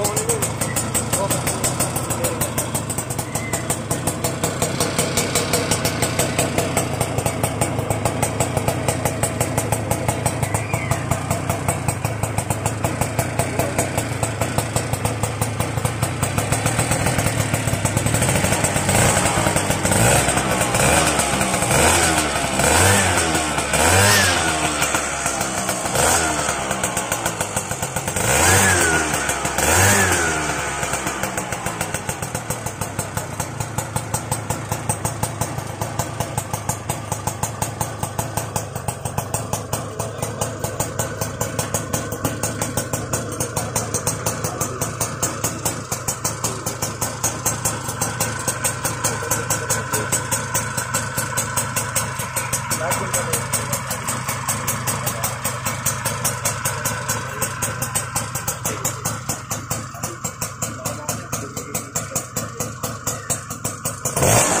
Go on, go on. Yeah.